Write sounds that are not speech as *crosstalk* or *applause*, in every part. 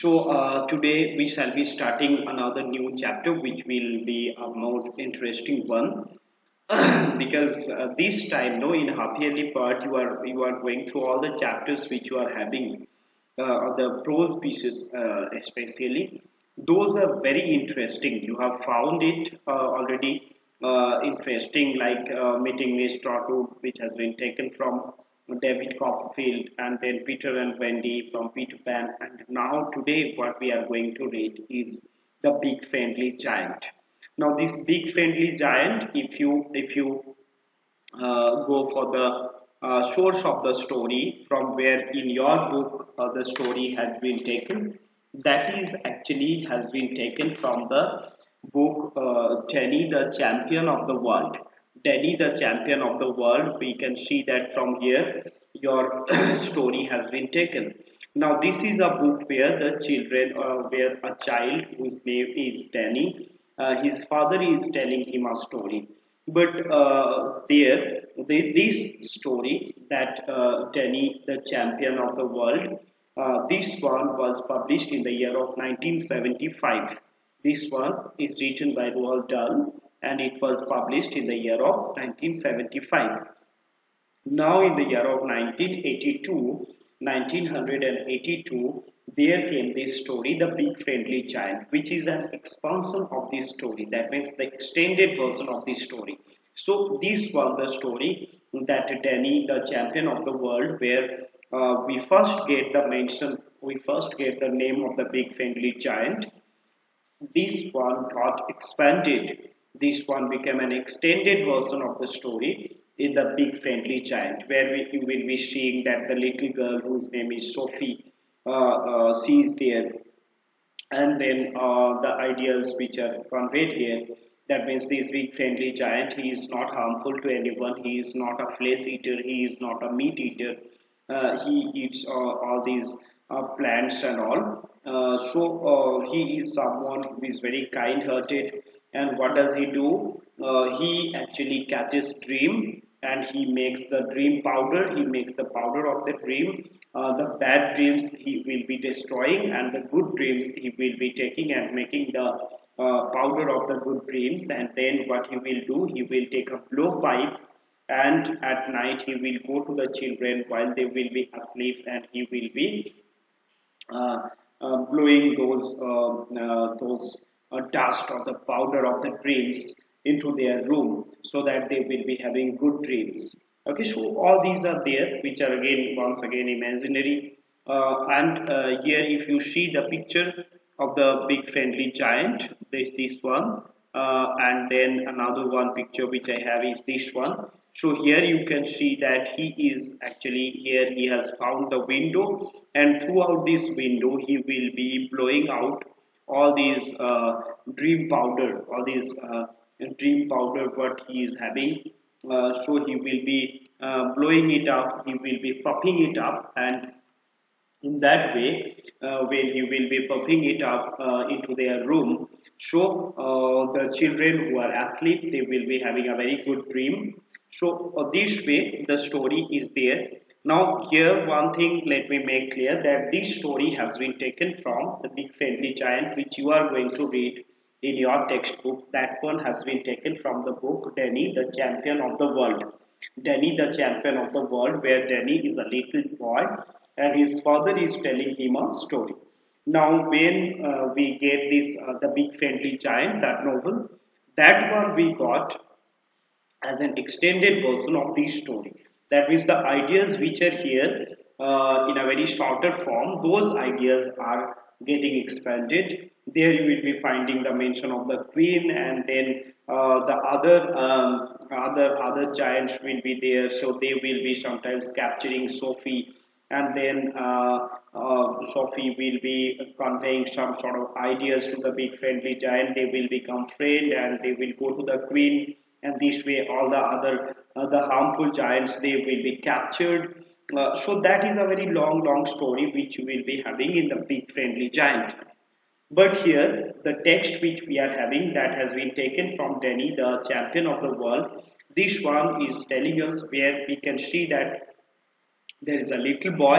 So uh, today we shall be starting another new chapter which will be a more interesting one. *clears throat* Because uh, this time no in half yearly part you are you are going through all the chapters which you are having uh, the prose pieces uh, especially. Those are very interesting. You have found it uh, already uh, interesting like meeting Miss Trotwood which has been taken from David Copperfield and then Peter and Wendy from Peter Pan. And now today what we are going to read is the big friendly giant. Now this big friendly giant if you if you uh, go for the uh, source of the story from where in your book uh, the story has been taken that is actually has been taken from the book uh, the champion of the world Danny the champion of the world we can see that from here your *coughs* story has been taken. Now this is a book where the children uh, where a child whose name is Danny uh, his father is telling him a story. But uh, there the, this story that uh, Danny the champion of the world uh, this one was published in the year of 1975 this one is written by Roald Dahl and it was published in the year of 1975 now in the year of 1982 1982 there came this story the big friendly giant which is an expansion of this story. That means the extended version of this story. So this was the story that danny the champion of the world where uh, we first get the mention we first get the name of the big friendly giant. This one got expanded this one became an extended version of the story in the big friendly giant where we will be seeing that the little girl whose name is sophie uh, uh, sees there. And then uh, the ideas which are conveyed here that means this big friendly giant he is not harmful to anyone he is not a flesh eater he is not a meat eater. Uh, he eats uh, all these uh, plants and all. So he is someone who is very kind hearted and what does he do? He actually catches dream and he makes the dream powder. He makes the powder of the dream. Uh, the bad dreams he will be destroying and the good dreams he will be taking and making the uh, powder of the good dreams. And then what he will do? He will take a blowpipe and at night he will go to the children while they will be asleep and he will be uh, uh blowing those uh, those dust or the powder of the dreams into their room so that they will be having good dreams. Okay so all these are there which are again once again imaginary. Uh, and uh, here if you see the picture of the big friendly giant this this one uh, and then another one picture which I have is this one. So here you can see that he is actually here he has found the window and throughout this window he will be blowing out all these uh, dream powder all these uh, dream powder what he is having uh, so he will be uh, blowing it up he will be puffing it up and in that way uh, when he will be puffing it up uh, into their room so the children who are asleep they will be having a very good dream. So this way the story is there now here one thing let me make clear that this story has been taken from the big friendly giant which you are going to read in your textbook. That one has been taken from the book Danny the Champion of the World. Danny the Champion of the World where Danny is a little boy and his father is telling him a story. Now when uh, we get this uh, The Big Friendly Giant that novel that one we got as an extended version of the story. That means the ideas which are here uh, in a very shorter form those ideas are getting expanded. There you will be finding the mention of the queen and then uh, the other um, other other giants will be there. So they will be sometimes capturing sophie and then uh, uh, sophie will be conveying some sort of ideas to the big friendly giant. They will become friend and they will go to the queen and this way all the other the harmful giants they will be captured. Uh, so that is a very long long story which you will be having in the big friendly giant. But here, the text which we are having that has been taken from Danny, the champion of the world, this one is telling us where we can see that there is a little boy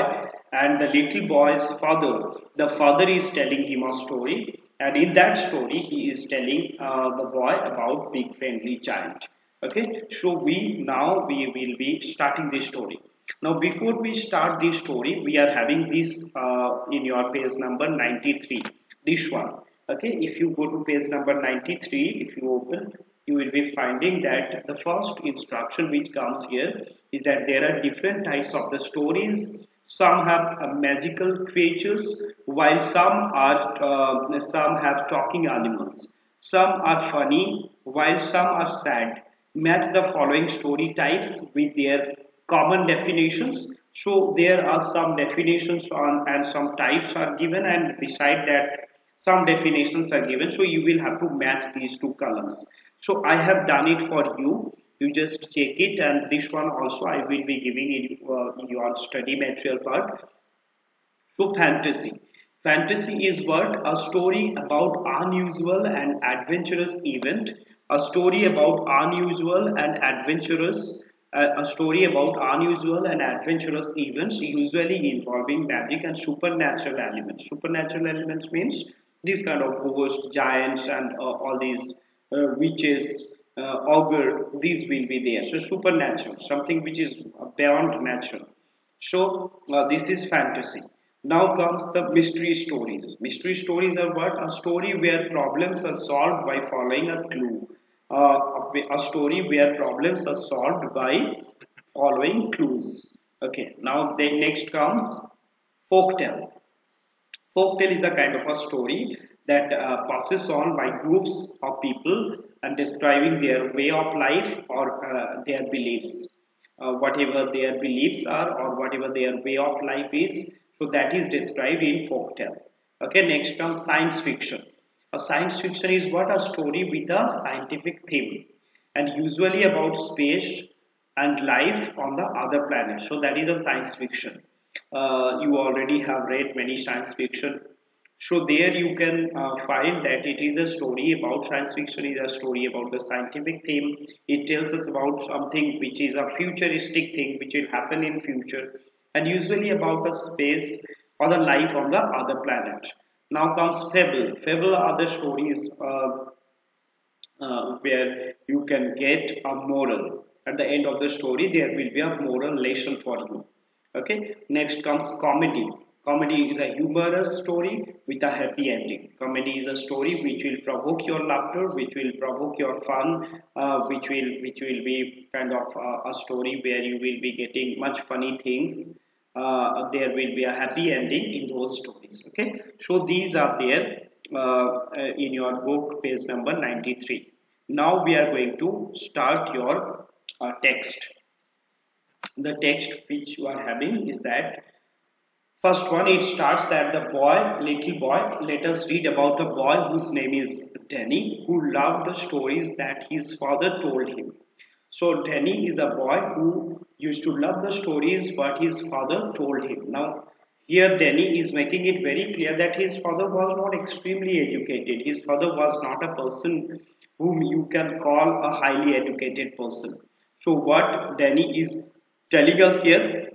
and the little boy's father. The father is telling him a story and in that story he is telling uh, the boy about big friendly giant okay? So we now we will be starting this story. Now before we start this story we are having this uh, in your page number 93 this one. Okay? If you go to page number 93 if you open you will be finding that the first instruction which comes here is that there are different types of the stories. Some have uh, magical creatures while some are uh, some have talking animals. Some are funny while some are sad match the following story types with their common definitions. So there are some definitions on and some types are given and beside that some definitions are given. So you will have to match these two columns. So i have done it for you. You just check it and this one also i will be giving in, uh, in your study material part. So fantasy. Fantasy is what? A story about unusual and adventurous event a story about unusual and adventurous uh, a story about unusual and adventurous events usually involving magic and supernatural elements. Supernatural elements means these kind of ghosts giants and uh, all these uh, witches uh, augur these will be there. So supernatural something which is beyond natural. So uh, this is fantasy now comes the mystery stories. Mystery stories are what? A story where problems are solved by following a clue. Uh, a story where problems are solved by following clues. Okay now then next comes folktale. Folktale is a kind of a story that uh, passes on by groups of people and describing their way of life or uh, their beliefs. Uh, whatever their beliefs are or whatever their way of life is so that is described in folktale okay next comes science fiction a science fiction is what a story with a scientific theme and usually about space and life on the other planet. So that is a science fiction. Uh, you already have read many science fiction. So there you can uh, find that it is a story about science fiction is a story about the scientific theme. It tells us about something which is a futuristic thing which will happen in future and usually about the space or the life on the other planet. Now comes fable. Fable are the stories uh, uh, where you can get a moral. At the end of the story, there will be a moral lesson for you. Okay. Next comes comedy. Comedy is a humorous story with a happy ending. Comedy is a story which will provoke your laughter, which will provoke your fun, uh, which will which will be kind of uh, a story where you will be getting much funny things uh, there will be a happy ending in those stories okay? So these are there uh, uh in your book page number 93 now we are going to start your uh, text. The text which you are having is that first one it starts that the boy little boy let us read about a boy whose name is Danny who loved the stories that his father told him so Danny is a boy who used to love the stories what his father told him. Now, here Danny is making it very clear that his father was not extremely educated. His father was not a person whom you can call a highly educated person. So what Danny is telling us here,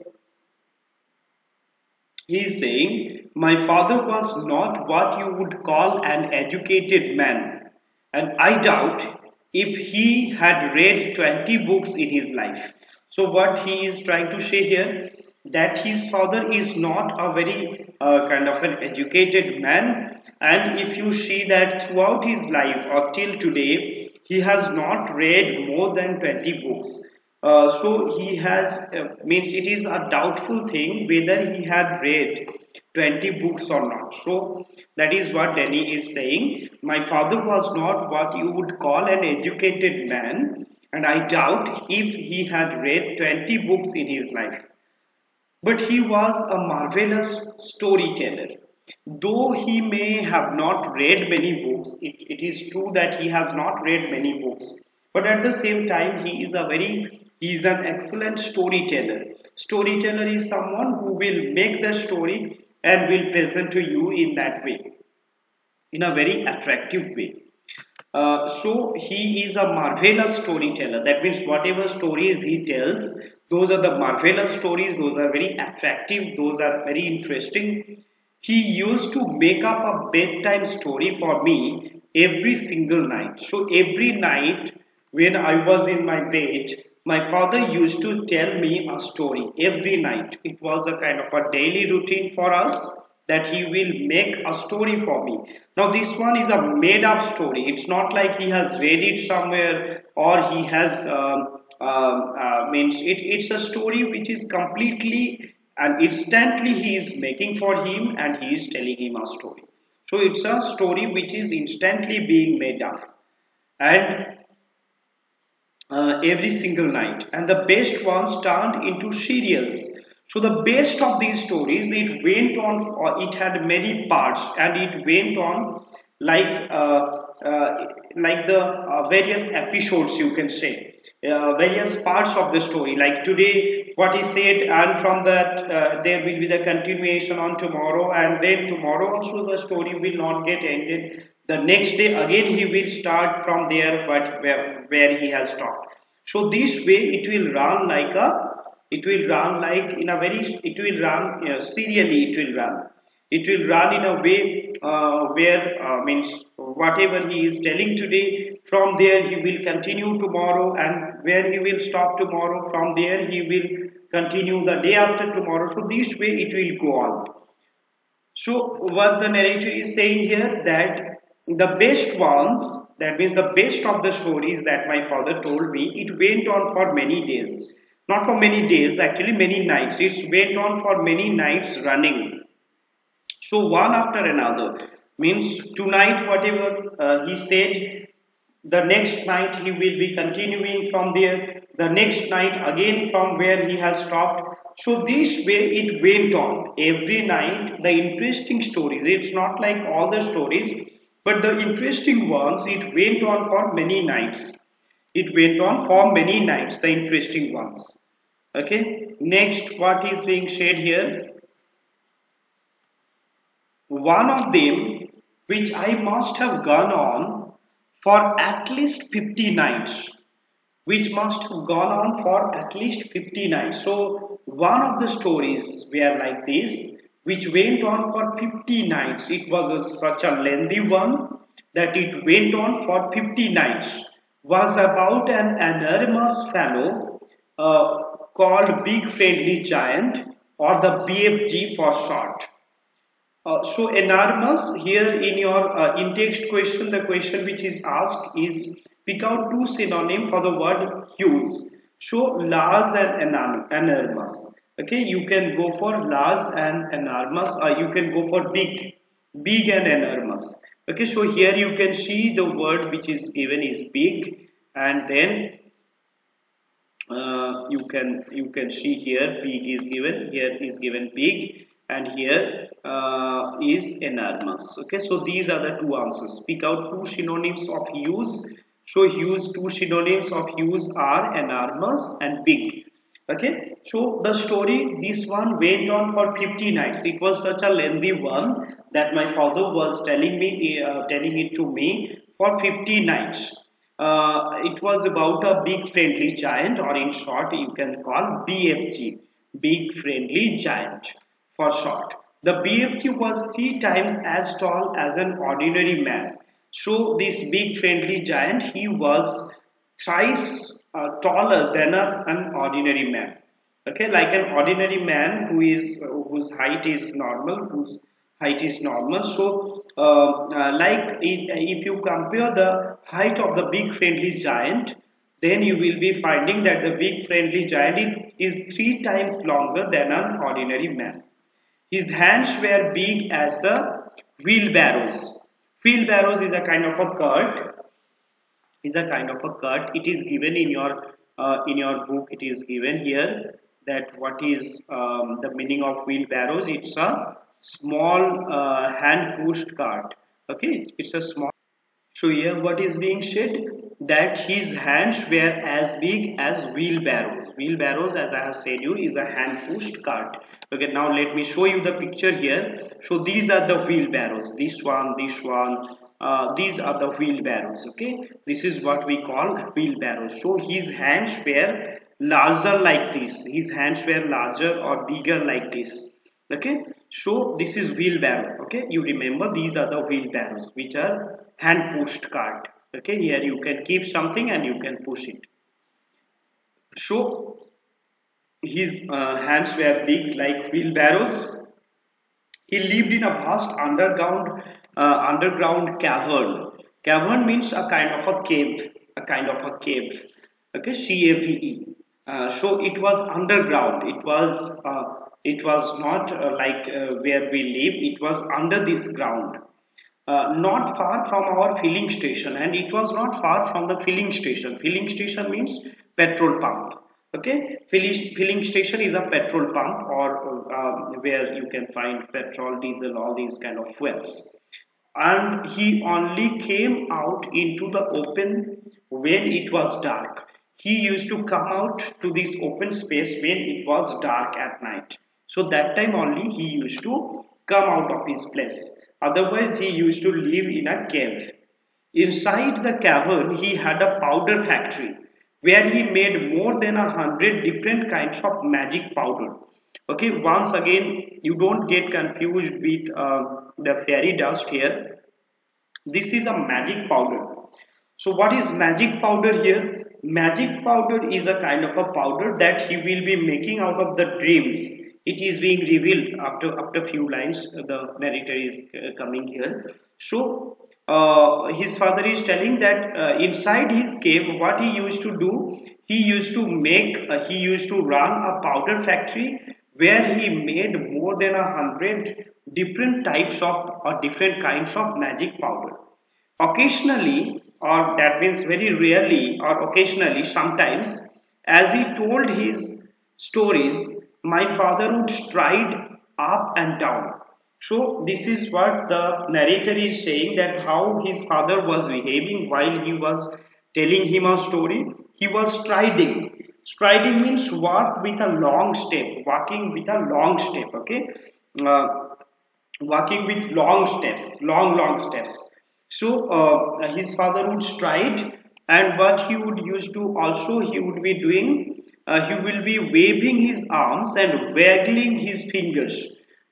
he is saying, my father was not what you would call an educated man. And I doubt if he had read 20 books in his life. So what he is trying to say here that his father is not a very uh, kind of an educated man and if you see that throughout his life or till today he has not read more than 20 books uh, so he has uh, means it is a doubtful thing whether he had read 20 books or not so that is what Danny is saying my father was not what you would call an educated man and I doubt if he had read 20 books in his life. But he was a marvelous storyteller. Though he may have not read many books, it, it is true that he has not read many books. But at the same time, he is a very, he is an excellent storyteller. Storyteller is someone who will make the story and will present to you in that way, in a very attractive way. Uh, so he is a marvelous storyteller. That means whatever stories he tells, those are the marvelous stories those are very attractive those are very interesting he used to make up a bedtime story for me every single night so every night when i was in my bed my father used to tell me a story every night. It was a kind of a daily routine for us that he will make a story for me. Now this one is a made up story. It's not like he has read it somewhere or he has um, um, uh, means it, it's a story which is completely and instantly he is making for him and he is telling him a story. So it's a story which is instantly being made up. And uh, every single night. And the best ones turned into serials. So the best of these stories it went on it had many parts and it went on like uh, uh, like the uh, various episodes you can say. Uh, various parts of the story. Like today what he said and from that uh, there will be the continuation on tomorrow and then tomorrow also the story will not get ended the next day again he will start from there but where, where he has stopped. So this way it will run like a it will run like in a very it will run you know, serially it will run. It will run in a way uh, where uh, means whatever he is telling today from there he will continue tomorrow and where he will stop tomorrow from there he will continue the day after tomorrow. So this way it will go on. So what the narrator is saying here that the best ones that means the best of the stories that my father told me it went on for many days. Not for many days actually many nights. It went on for many nights running. So one after another. Means tonight whatever uh, he said, the next night he will be continuing from there, the next night again from where he has stopped. So this way it went on. Every night the interesting stories, it's not like all the stories, but the interesting ones, it went on for many nights. It went on for many nights, the interesting ones. Okay, next what is being said here? one of them which I must have gone on for at least 50 nights which must have gone on for at least 50 nights so one of the stories were like this which went on for 50 nights it was a, such a lengthy one that it went on for 50 nights was about an enormous fellow uh, called big friendly giant or the BFG for short uh, so enormous here in your uh, in-text question, the question which is asked is pick out two synonym for the word huge. So large and enormous. Okay, you can go for large and enormous or you can go for big, big and enormous. Okay, so here you can see the word which is given is big. And then uh, you can you can see here big is given here is given big. And here uh, is enormous okay so these are the two answers. Speak out two synonyms of huge so huge two synonyms of huge are enormous and big. Okay so the story this one went on for 50 nights it was such a lengthy one that my father was telling me uh, telling it to me for 50 nights uh, it was about a big friendly giant or in short you can call bfg big friendly giant for short. The BFG was three times as tall as an ordinary man. So this big friendly giant, he was thrice uh, taller than a, an ordinary man. Okay, like an ordinary man who is whose height is normal, whose height is normal. So, uh, uh like if you compare the height of the big friendly giant, then you will be finding that the big friendly giant is three times longer than an ordinary man. His hands were big as the wheelbarrows. Wheelbarrows is a kind of a cart. Is a kind of a cart. It is given in your uh, in your book. It is given here that what is um, the meaning of wheelbarrows. It's a small uh, hand pushed cart. Okay, it's a small. So here what is being said that his hands were as big as wheelbarrows. Wheelbarrows as I have said you is a hand pushed cart. Okay now let me show you the picture here. So these are the wheelbarrows. This one, this one, uh, these are the wheelbarrows okay this is what we call wheelbarrows so his hands were larger like this. His hands were larger or bigger like this. Okay? So this is wheelbarrow. Okay? You remember these are the wheelbarrows which are hand pushed cart. Okay? Here you can keep something and you can push it. So his uh, hands were big like wheelbarrows. He lived in a vast underground uh, underground cavern. Cavern means a kind of a cave a kind of a cave. Okay? C-a-v-e uh, so it was underground. It was uh, it was not uh, like uh, where we live. It was under this ground. Uh, not far from our filling station. And it was not far from the filling station. Filling station means petrol pump. Okay? Filling, filling station is a petrol pump or um, where you can find petrol diesel all these kind of fuels. And he only came out into the open when it was dark he used to come out to this open space when it was dark at night. So that time only he used to come out of his place. Otherwise he used to live in a cave. Inside the cavern he had a powder factory where he made more than a hundred different kinds of magic powder. Okay once again you don't get confused with uh, the fairy dust here. This is a magic powder. So what is magic powder here magic powder is a kind of a powder that he will be making out of the dreams. It is being revealed after after few lines the narrator is uh, coming here. So uh, his father is telling that uh, inside his cave what he used to do he used to make uh, he used to run a powder factory where he made more than a hundred different types of or different kinds of magic powder. Occasionally or that means very rarely or occasionally sometimes as he told his stories my father would stride up and down so this is what the narrator is saying that how his father was behaving while he was telling him a story. He was striding. Striding means walk with a long step, walking with a long step, okay? Uh, walking with long steps, long, long steps. So uh, his father would stride and what he would use to also he would be doing, uh, he will be waving his arms and waggling his fingers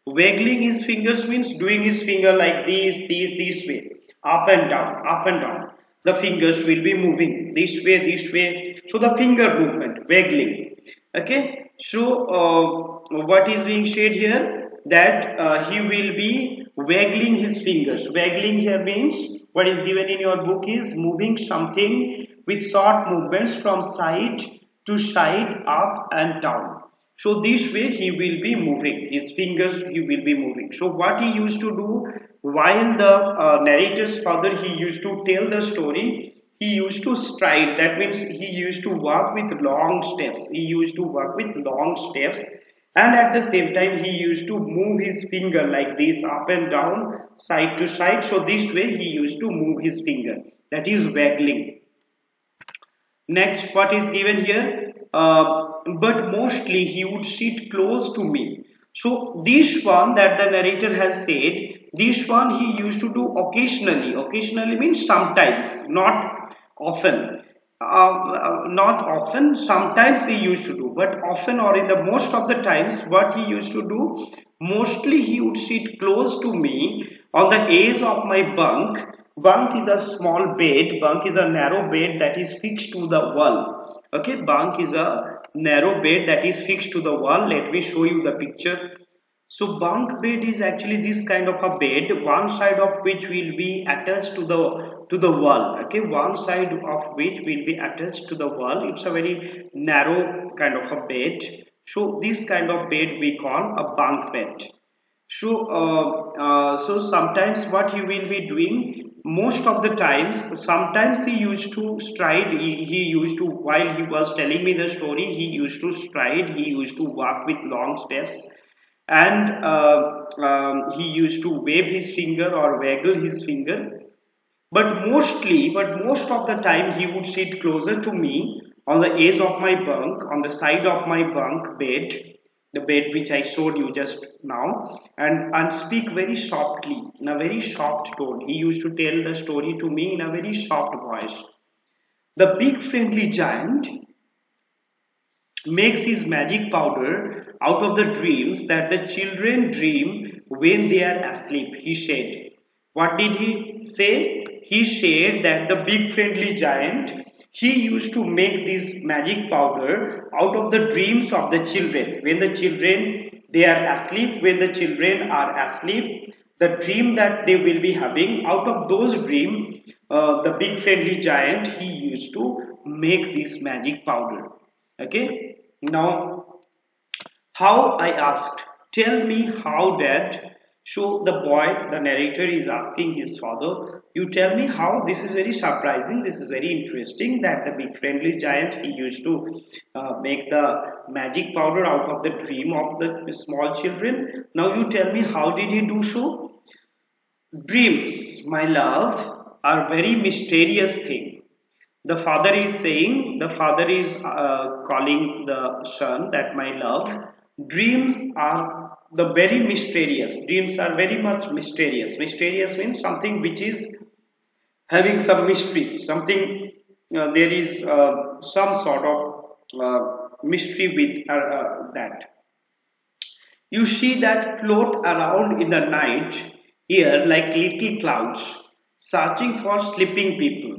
Waggling his fingers means doing his finger like this, this, this way, up and down, up and down. The fingers will be moving this way, this way. So the finger movement, waggling. Okay. So uh, what is being said here? That uh, he will be waggling his fingers. Waggling here means what is given in your book is moving something with short movements from side to side, up and down. So this way he will be moving, his fingers he will be moving. So what he used to do while the uh, narrator's father he used to tell the story, he used to stride. That means he used to walk with long steps. He used to walk with long steps and at the same time he used to move his finger like this up and down side to side. So this way he used to move his finger. That is waggling. Next what is given here? Uh, but mostly he would sit close to me. So this one that the narrator has said, this one he used to do occasionally. Occasionally means sometimes, not often. Uh, uh, not often, sometimes he used to do, but often or in the most of the times what he used to do, mostly he would sit close to me on the edge of my bunk. Bunk is a small bed, bunk is a narrow bed that is fixed to the wall. Okay, bunk is a narrow bed that is fixed to the wall let me show you the picture so bunk bed is actually this kind of a bed one side of which will be attached to the to the wall okay? One side of which will be attached to the wall. It's a very narrow kind of a bed. So this kind of bed we call a bunk bed. So uh, uh, so sometimes what you will be doing most of the times sometimes he used to stride he, he, used to while he was telling me the story he used to stride he used to walk with long steps and uh, um, he used to wave his finger or waggle his finger but mostly but most of the time he would sit closer to me on the edge of my bunk on the side of my bunk bed the bed which I showed you just now and, and speak very softly in a very soft tone. He used to tell the story to me in a very soft voice. The big friendly giant makes his magic powder out of the dreams that the children dream when they are asleep. He said, What did he say? He said that the big friendly giant he used to make this magic powder out of the dreams of the children. When the children they are asleep, when the children are asleep, the dream that they will be having out of those dream, uh, the big friendly giant he used to make this magic powder. Okay. Now, how I asked, tell me how that. So the boy, the narrator is asking his father, you tell me how this is very surprising, this is very interesting that the big friendly giant he used to uh, make the magic powder out of the dream of the small children. Now you tell me how did he do so? Dreams, my love, are very mysterious thing the father is saying the father is uh, calling the son that my love. Dreams are the very mysterious. Dreams are very much mysterious. Mysterious means something which is having some mystery something uh, there is uh, some sort of uh, mystery with uh, uh, that. You see that float around in the night here like little clouds searching for sleeping people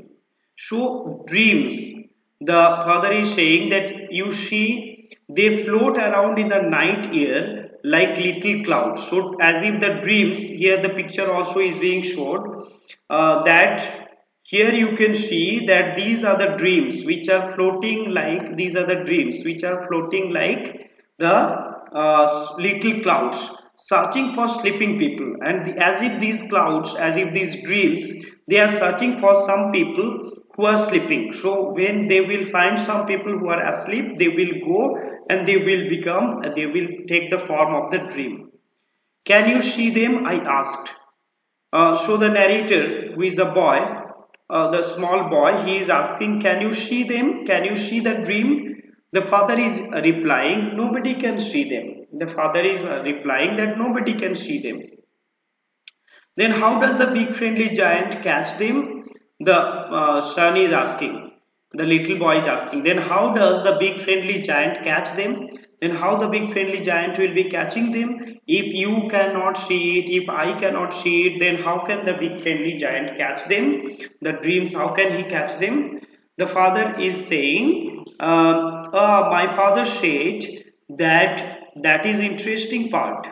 so dreams, the father is saying that you see they float around in the night air like little clouds. So as if the dreams, here the picture also is being showed uh, that here you can see that these are the dreams which are floating like these are the dreams which are floating like the uh, little clouds searching for sleeping people and the, as if these clouds as if these dreams they are searching for some people who are sleeping. So when they will find some people who are asleep, they will go and they will become, they will take the form of the dream. Can you see them? I asked. Uh, so the narrator, who is a boy, uh, the small boy, he is asking, can you see them? Can you see the dream? The father is replying, nobody can see them. The father is replying that nobody can see them. Then how does the big friendly giant catch them? The uh, son is asking the little boy is asking then how does the big friendly giant catch them? Then how the big friendly giant will be catching them? If you cannot see it if i cannot see it then how can the big friendly giant catch them? The dreams how can he catch them? The father is saying uh, uh, my father said that that is interesting part.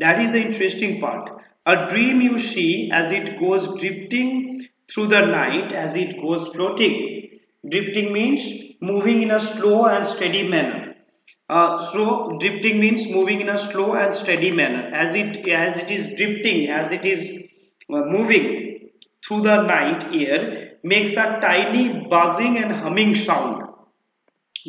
That is the interesting part. A dream you see as it goes drifting through the night as it goes floating. Drifting means moving in a slow and steady manner. Uh, slow drifting means moving in a slow and steady manner. As it as it is drifting, as it is uh, moving through the night air, makes a tiny buzzing and humming sound.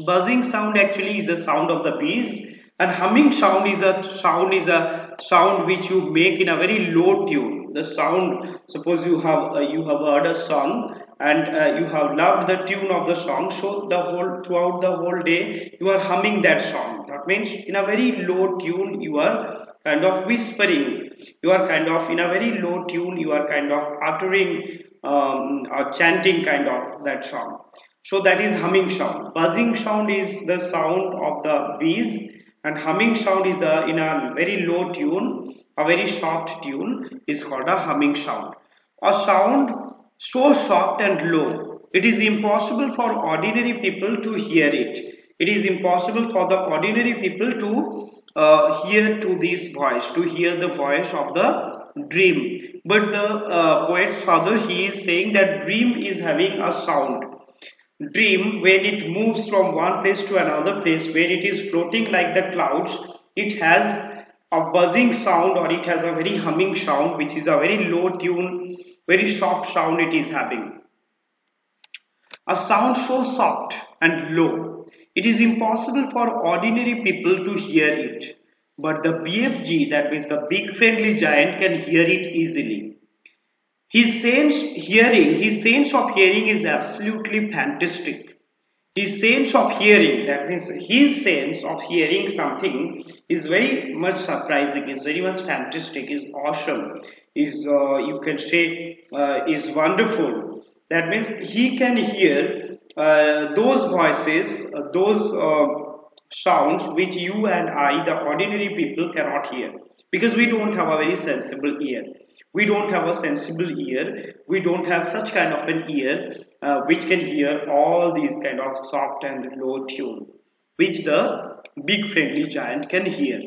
Buzzing sound actually is the sound of the bees, and humming sound is a sound is a sound which you make in a very low tune the sound. Suppose you have uh, you have heard a song and uh, you have loved the tune of the song so the whole throughout the whole day you are humming that song. That means in a very low tune you are kind of whispering. You are kind of in a very low tune you are kind of uttering um, or chanting kind of that song. So that is humming sound. Buzzing sound is the sound of the bees and humming sound is the in a very low tune a very soft tune is called a humming sound. A sound so soft and low, it is impossible for ordinary people to hear it. It is impossible for the ordinary people to uh, hear to this voice, to hear the voice of the dream. But the uh, poet's father, he is saying that dream is having a sound. Dream, when it moves from one place to another place, when it is floating like the clouds, it has a buzzing sound or it has a very humming sound which is a very low tune very soft sound it is having. A sound so soft and low it is impossible for ordinary people to hear it. But the BFG that means the big friendly giant can hear it easily. His sense hearing his sense of hearing is absolutely fantastic his sense of hearing that means his sense of hearing something is very much surprising is very much fantastic is awesome is uh, you can say uh, is wonderful. That means he can hear uh, those voices uh, those uh, sounds which you and I, the ordinary people, cannot hear because we don't have a very sensible ear. We don't have a sensible ear. We don't have such kind of an ear uh, which can hear all these kind of soft and low tune which the big friendly giant can hear.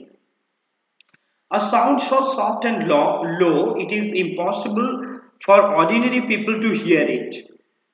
A sound so soft and low, low it is impossible for ordinary people to hear it.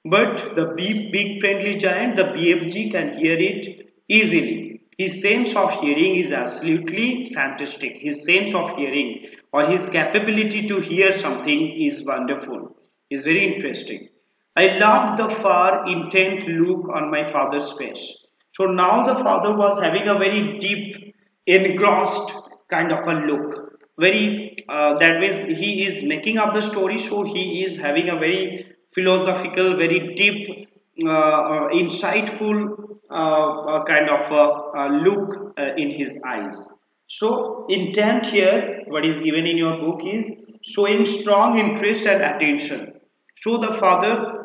But the big, big friendly giant, the BFG, can hear it easily. His sense of hearing is absolutely fantastic. His sense of hearing or his capability to hear something is wonderful. Is very interesting. I loved the far intent look on my father's face. So now the father was having a very deep, engrossed kind of a look. Very, uh, that means he is making up the story, so he is having a very philosophical, very deep, uh, uh insightful uh, uh, kind of a, look in his eyes. So intent here, what is given in your book is showing strong interest and attention. So the father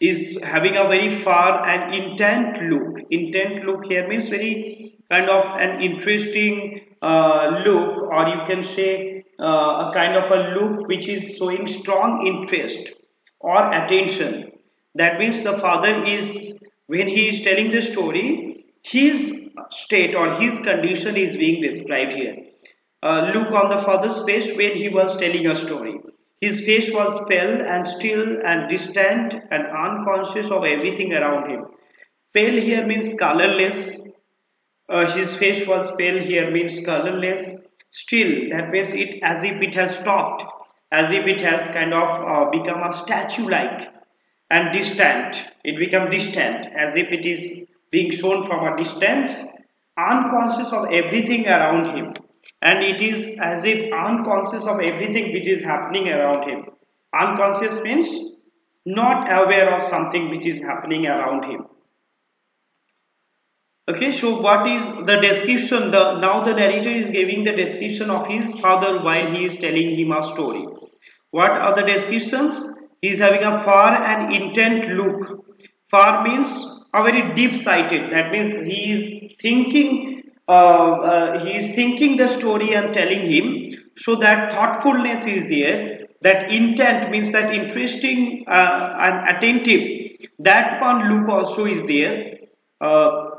is having a very far and intent look. Intent look here means very kind of an interesting uh, look or you can say uh, a kind of a look which is showing strong interest or attention. That means the father is, when he is telling the story, his state or his condition is being described here. Uh, look on the father's face when he was telling a story. His face was pale and still and distant and unconscious of everything around him. Pale here means colorless. Uh, his face was pale here means colorless. Still, that means it as if it has stopped as if it has kind of uh, become a statue like and distant. It become distant as if it is being shown from a distance unconscious of everything around him. And it is as if unconscious of everything which is happening around him. Unconscious means not aware of something which is happening around him. Okay so what is the description? The now the narrator is giving the description of his father while he is telling him a story. What are the descriptions he is having a far and intent look. Far means a very deep sighted that means he is thinking uh, uh, he is thinking the story and telling him. So that thoughtfulness is there. That intent means that interesting uh, and attentive. That one look also is there. Uh,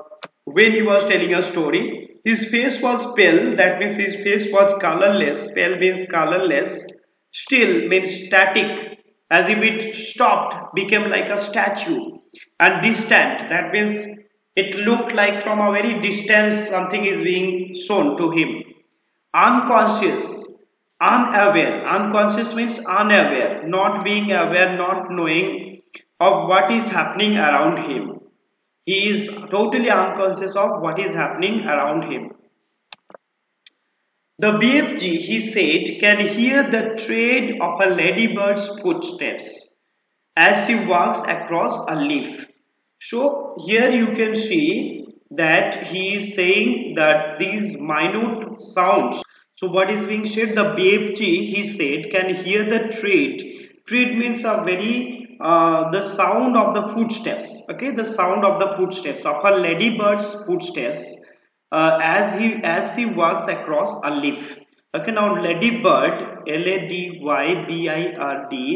when he was telling a story. His face was pale, that means his face was colorless. Pale means colorless. Still means static, as if it stopped, became like a statue. And distant, that means it looked like from a very distance something is being shown to him. Unconscious, unaware. Unconscious means unaware, not being aware, not knowing of what is happening around him he is totally unconscious of what is happening around him. The BFG, he said, can hear the tread of a ladybird's footsteps as she walks across a leaf. So here you can see that he is saying that these minute sounds. So what is being said? The BFG, he said, can hear the tread. Tread means a very uh, the sound of the footsteps okay the sound of the footsteps of a ladybird's footsteps uh, as he as he walks across a leaf. Okay now ladybird l-a-d-y-b-i-r-d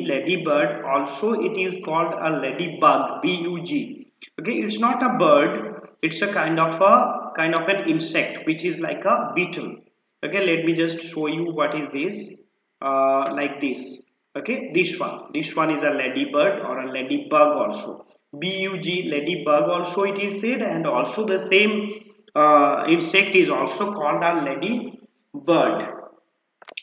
ladybird also it is called a ladybug b-u-g okay it's not a bird it's a kind of a kind of an insect which is like a beetle. Okay let me just show you what is this uh, like this. Okay this one this one is a ladybird or a ladybug also. Bug ladybug also it is said and also the same uh, insect is also called a ladybird.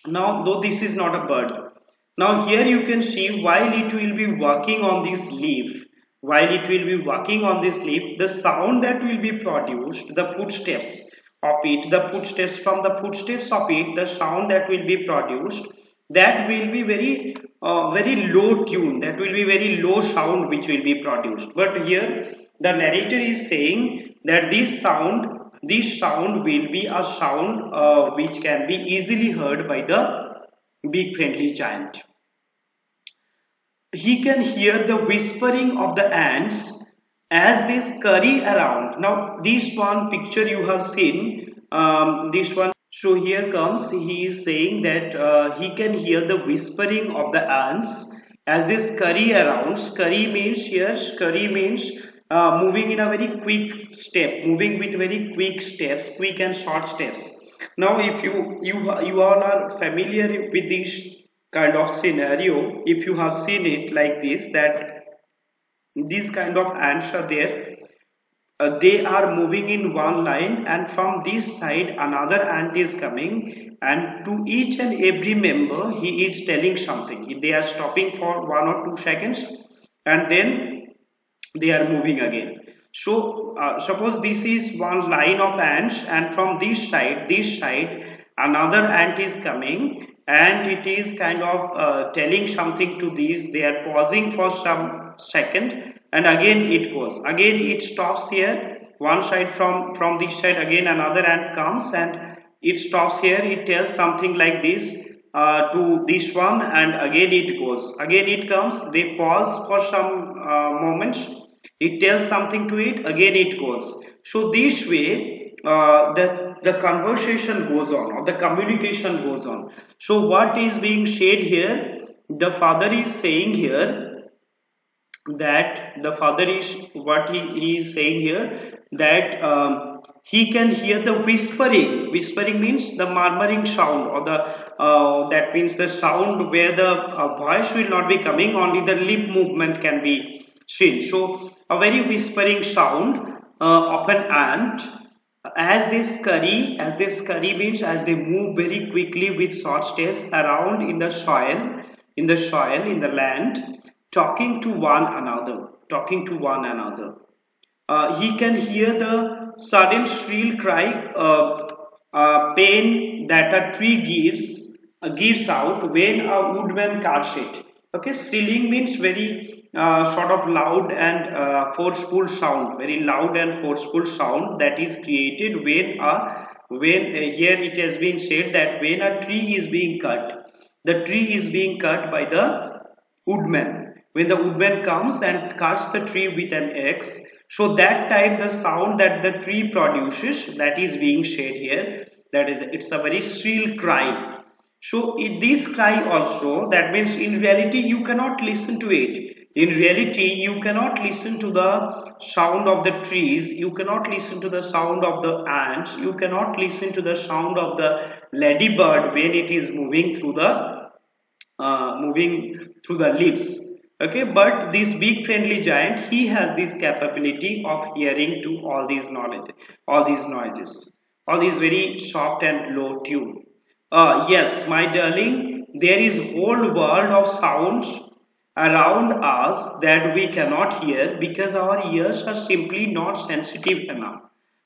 Now though this is not a bird now here you can see while it will be walking on this leaf while it will be walking on this leaf the sound that will be produced the footsteps of it the footsteps from the footsteps of it the sound that will be produced that will be very uh, very low tune that will be very low sound which will be produced. But here the narrator is saying that this sound this sound will be a sound uh, which can be easily heard by the big friendly giant. He can hear the whispering of the ants as they scurry around. Now this one picture you have seen um, this one so here comes he is saying that uh, he can hear the whispering of the ants as they scurry around. Scurry means here scurry means uh, moving in a very quick step moving with very quick steps quick and short steps. Now if you you you all are familiar with this kind of scenario if you have seen it like this that these kind of ants are there uh, they are moving in one line and from this side another ant is coming and to each and every member he is telling something. They are stopping for one or two seconds and then they are moving again. So uh, suppose this is one line of ants and from this side this side another ant is coming and it is kind of uh, telling something to these. They are pausing for some second and again it goes. Again it stops here. One side from from this side again another ant comes and it stops here. It tells something like this uh, to this one and again it goes. Again it comes. They pause for some uh, moments it tells something to it again it goes. So this way uh, the the conversation goes on or the communication goes on. So what is being said here? The father is saying here that the father is what he, he is saying here that um, he can hear the whispering. Whispering means the murmuring sound or the uh, that means the sound where the uh, voice will not be coming only the lip movement can be seen so a very whispering sound uh, of an ant as they scurry, as they scurry means as they move very quickly with short steps around in the soil, in the soil, in the land, talking to one another, talking to one another. Uh, he can hear the sudden shrill cry of uh, pain that a tree gives uh, gives out when a woodman cuts it. Okay, shrilling means very uh, sort of loud and uh, forceful sound very loud and forceful sound that is created when a when uh, here it has been said that when a tree is being cut the tree is being cut by the woodman. When the woodman comes and cuts the tree with an axe so that time the sound that the tree produces that is being said here that is it's a very shrill cry. So in this cry also that means in reality you cannot listen to it in reality you cannot listen to the sound of the trees you cannot listen to the sound of the ants you cannot listen to the sound of the ladybird when it is moving through the uh, moving through the leaves. Okay but this big friendly giant he has this capability of hearing to all these knowledge all these noises all these very soft and low tune. Uh, yes my darling there is whole world of sounds around us that we cannot hear because our ears are simply not sensitive enough.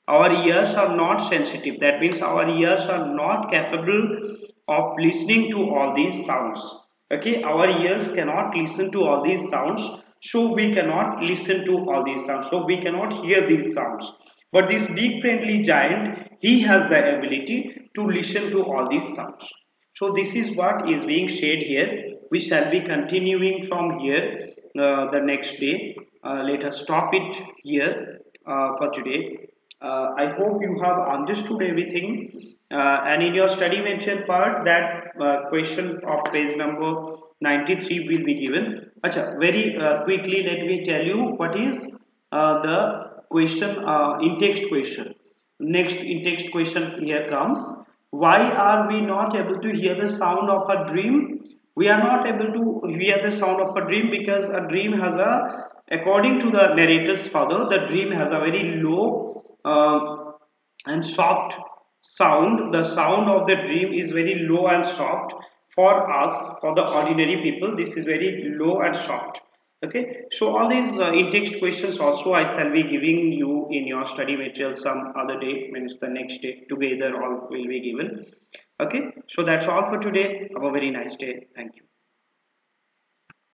Our ears are not sensitive. That means our ears are not capable of listening to all these sounds. Okay, our ears cannot listen to all these sounds. So we cannot listen to all these sounds. So we cannot hear these sounds. But this big friendly giant, he has the ability to listen to all these sounds. So this is what is being shared here we shall be continuing from here uh, the next day. Uh, let us stop it here uh, for today. Uh, I hope you have understood everything. Uh, and in your study mention part that uh, question of page number 93 will be given. Achha, very quickly let me tell you what is the question in text question. Next in text question here comes. Why are we not able to hear the sound of a dream we are not able to hear the sound of a dream because a dream has a according to the narrator's father the dream has a very low uh, and soft sound. The sound of the dream is very low and soft for us for the ordinary people. This is very low and soft. Okay? So all these uh, in text questions also i shall be giving you in your study material some other day means the next day. Together all will be given okay? So that's all for today. Have a very nice day. Thank you